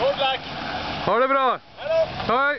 Håll black! Ha det bra! Hej då! Hej!